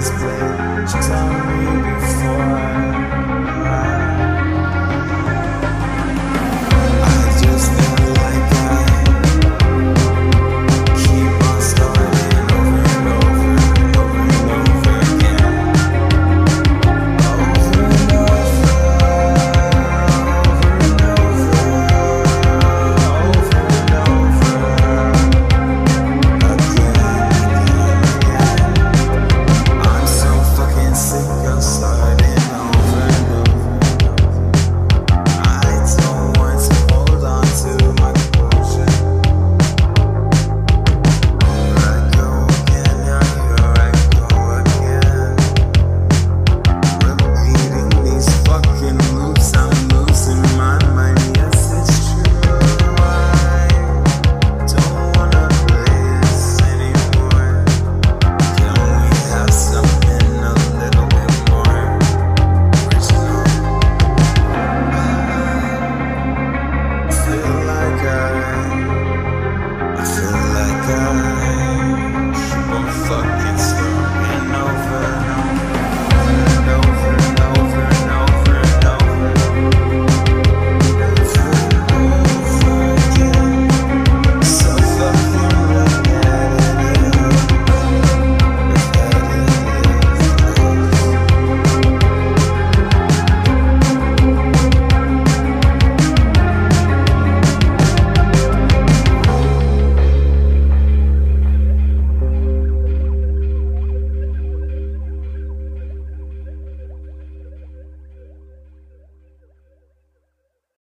this on She me before.